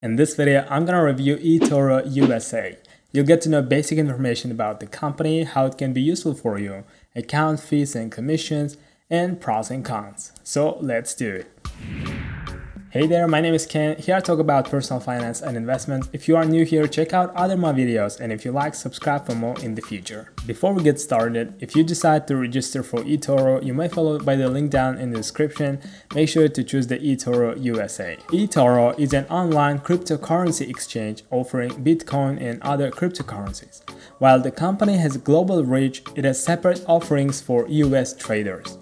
In this video, I'm gonna review eToro USA. You'll get to know basic information about the company, how it can be useful for you, account fees and commissions, and pros and cons. So let's do it. Hey there, my name is Ken. Here I talk about personal finance and investments. If you are new here, check out other my videos and if you like, subscribe for more in the future. Before we get started, if you decide to register for eToro, you may follow by the link down in the description. Make sure to choose the eToro USA. eToro is an online cryptocurrency exchange offering Bitcoin and other cryptocurrencies. While the company has global reach, it has separate offerings for US traders.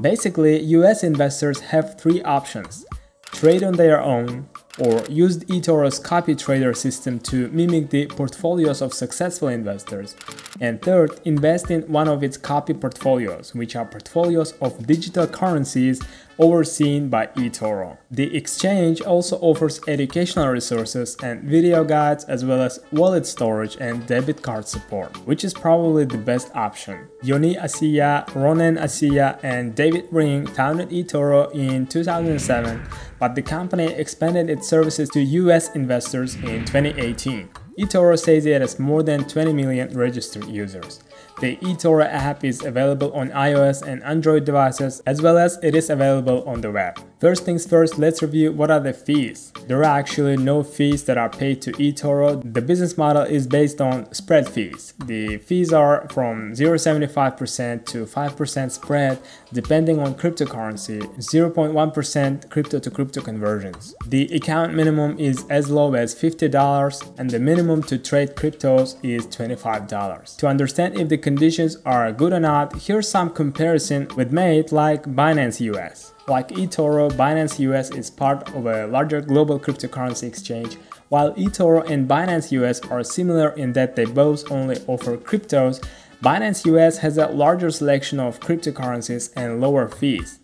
Basically, US investors have three options trade on their own, or used eToro's copy trader system to mimic the portfolios of successful investors. And third, invest in one of its copy portfolios, which are portfolios of digital currencies overseen by eToro. The exchange also offers educational resources and video guides as well as wallet storage and debit card support, which is probably the best option. Yoni Assia, Ronen Assia, and David Ring founded eToro in 2007, but the company expanded its services to US investors in 2018 eToro says it has more than 20 million registered users. The eToro app is available on iOS and Android devices as well as it is available on the web. First things first, let's review what are the fees. There are actually no fees that are paid to eToro. The business model is based on spread fees. The fees are from 0.75% to 5% spread depending on cryptocurrency, 0.1% crypto to crypto conversions. The account minimum is as low as $50 and the minimum to trade cryptos is $25. To understand if the conditions are good or not, here's some comparison with Mate like Binance US. Like eToro, Binance US is part of a larger global cryptocurrency exchange, while eToro and Binance US are similar in that they both only offer cryptos, Binance US has a larger selection of cryptocurrencies and lower fees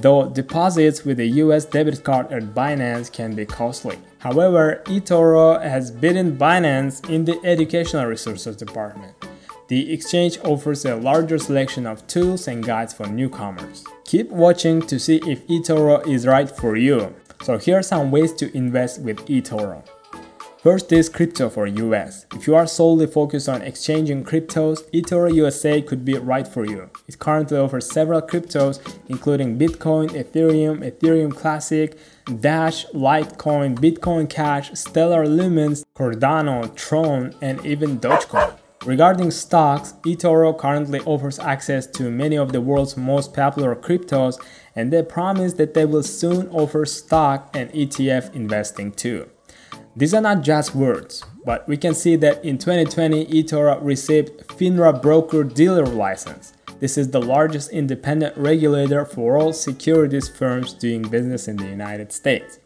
though deposits with a US debit card at Binance can be costly. However, eToro has beaten Binance in the educational resources department. The exchange offers a larger selection of tools and guides for newcomers. Keep watching to see if eToro is right for you. So here are some ways to invest with eToro. First is crypto for US. If you are solely focused on exchanging cryptos, eToro USA could be right for you. It currently offers several cryptos including Bitcoin, Ethereum, Ethereum Classic, Dash, Litecoin, Bitcoin Cash, Stellar Lumens, Cardano, Tron, and even Dogecoin. Regarding stocks, eToro currently offers access to many of the world's most popular cryptos and they promise that they will soon offer stock and ETF investing too. These are not just words, but we can see that in 2020 eToro received FINRA broker dealer license. This is the largest independent regulator for all securities firms doing business in the United States.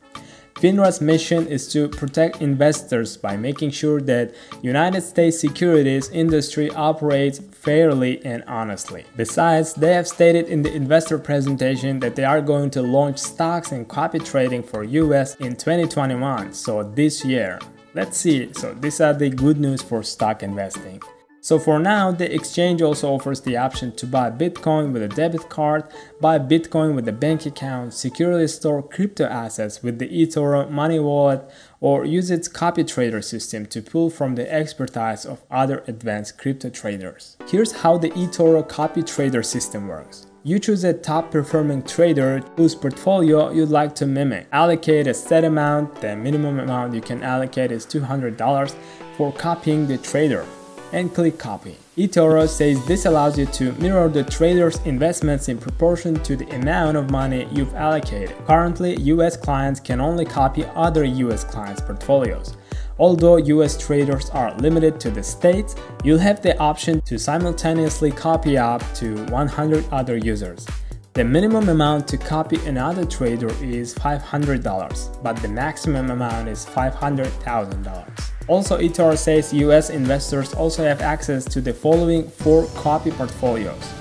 FINRA's mission is to protect investors by making sure that United States securities industry operates fairly and honestly. Besides, they have stated in the investor presentation that they are going to launch stocks and copy trading for US in 2021, so this year. Let's see, so these are the good news for stock investing. So for now, the exchange also offers the option to buy Bitcoin with a debit card, buy Bitcoin with a bank account, securely store crypto assets with the eToro Money Wallet, or use its copy trader system to pull from the expertise of other advanced crypto traders. Here's how the eToro copy trader system works. You choose a top performing trader whose portfolio you'd like to mimic. Allocate a set amount, the minimum amount you can allocate is $200 for copying the trader and click copy. eToro says this allows you to mirror the trader's investments in proportion to the amount of money you've allocated. Currently, US clients can only copy other US clients' portfolios. Although US traders are limited to the States, you'll have the option to simultaneously copy up to 100 other users. The minimum amount to copy another trader is $500, but the maximum amount is $500,000. Also, eToro says US investors also have access to the following four copy portfolios.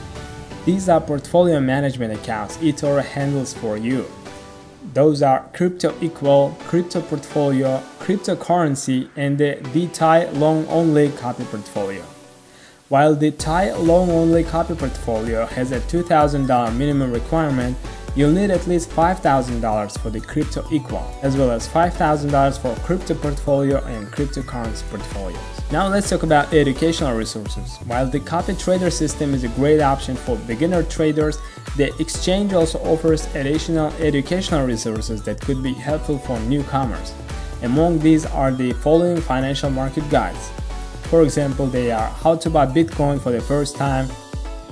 These are portfolio management accounts eToro handles for you. Those are Crypto Equal, Crypto Portfolio, Cryptocurrency, and the DeFi Long Only Copy Portfolio. While the TAI Long Only Copy Portfolio has a $2,000 minimum requirement, you'll need at least $5,000 for the crypto equal, as well as $5,000 for crypto portfolio and cryptocurrency portfolios. Now let's talk about educational resources. While the copy trader system is a great option for beginner traders, the exchange also offers additional educational resources that could be helpful for newcomers. Among these are the following financial market guides. For example, they are how to buy Bitcoin for the first time,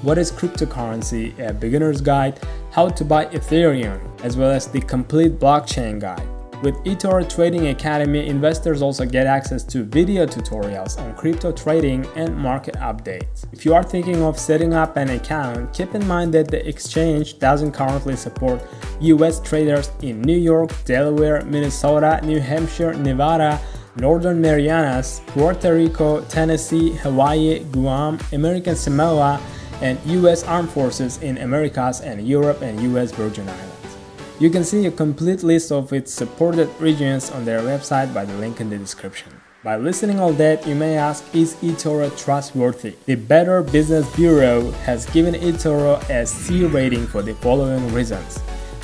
what is cryptocurrency, a beginner's guide, how to buy Ethereum, as well as the complete blockchain guide. With eToro Trading Academy, investors also get access to video tutorials on crypto trading and market updates. If you are thinking of setting up an account, keep in mind that the exchange doesn't currently support US traders in New York, Delaware, Minnesota, New Hampshire, Nevada, Northern Marianas, Puerto Rico, Tennessee, Hawaii, Guam, American Samoa, and US Armed Forces in Americas and Europe and US Virgin Islands. You can see a complete list of its supported regions on their website by the link in the description. By listening all that, you may ask, is eToro trustworthy? The Better Business Bureau has given eToro a C rating for the following reasons.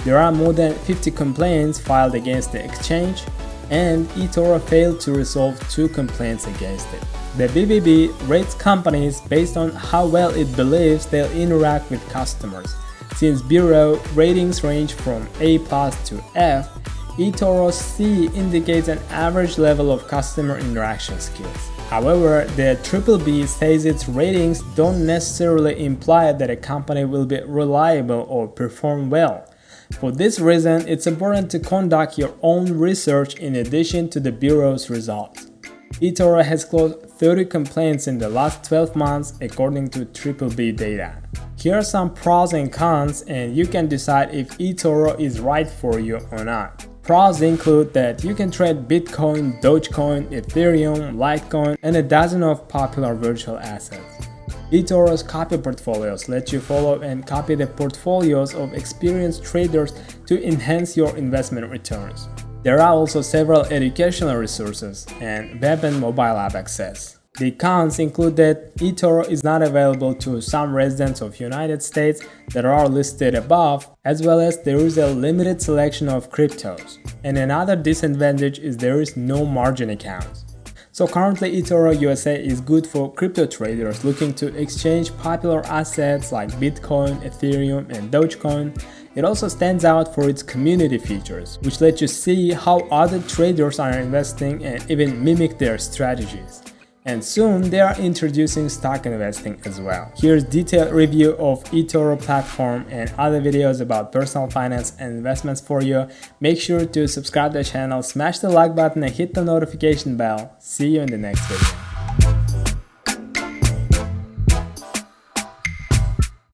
There are more than 50 complaints filed against the exchange, and eToro failed to resolve two complaints against it. The BBB rates companies based on how well it believes they'll interact with customers. Since Bureau ratings range from A plus to F, eToro C indicates an average level of customer interaction skills. However, the BBB says its ratings don't necessarily imply that a company will be reliable or perform well. For this reason, it's important to conduct your own research in addition to the Bureau's results eToro has closed 30 complaints in the last 12 months according to BBB data. Here are some pros and cons and you can decide if eToro is right for you or not. Pros include that you can trade Bitcoin, Dogecoin, Ethereum, Litecoin, and a dozen of popular virtual assets. eToro's copy portfolios let you follow and copy the portfolios of experienced traders to enhance your investment returns. There are also several educational resources and web and mobile app access. The cons include that eToro is not available to some residents of United States that are listed above, as well as there is a limited selection of cryptos. And another disadvantage is there is no margin accounts. So currently eToro USA is good for crypto traders looking to exchange popular assets like Bitcoin, Ethereum, and Dogecoin it also stands out for its community features, which let you see how other traders are investing and even mimic their strategies. And soon they are introducing stock investing as well. Here's detailed review of eToro platform and other videos about personal finance and investments for you. Make sure to subscribe to the channel, smash the like button and hit the notification bell. See you in the next video.